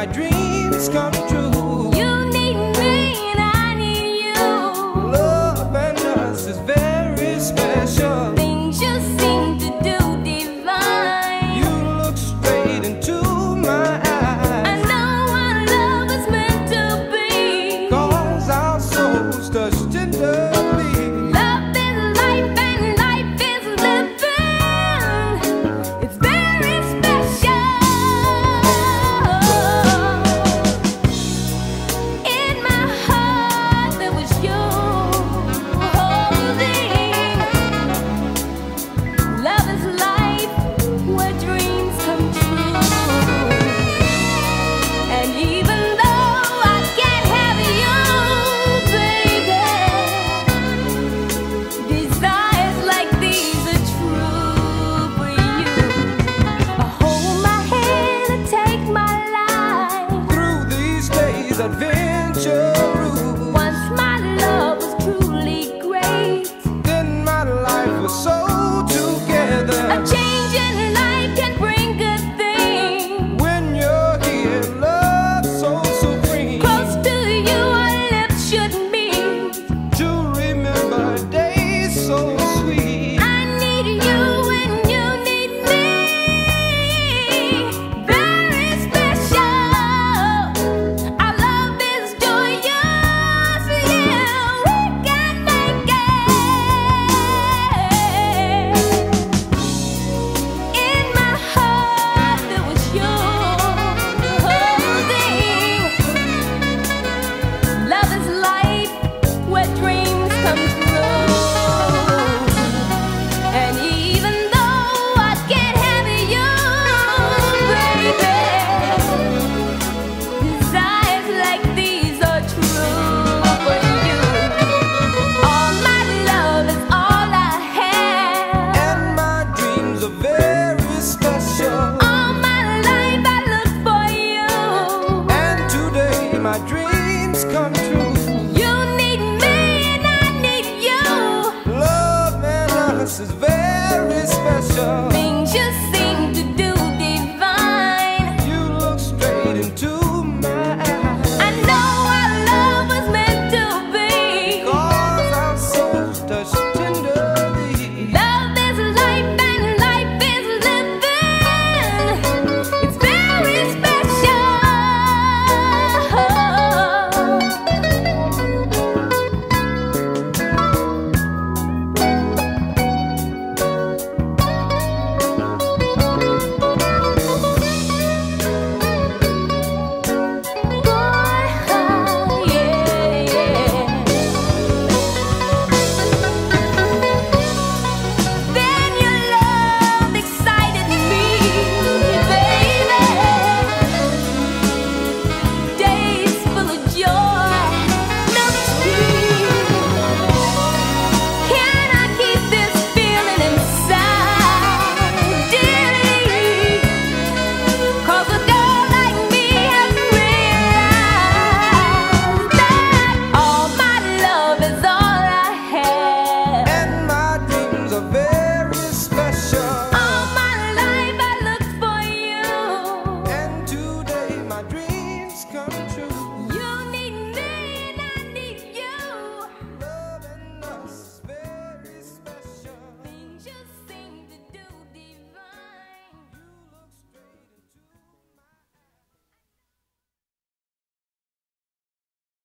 my dreams come true. adventure. house is very special.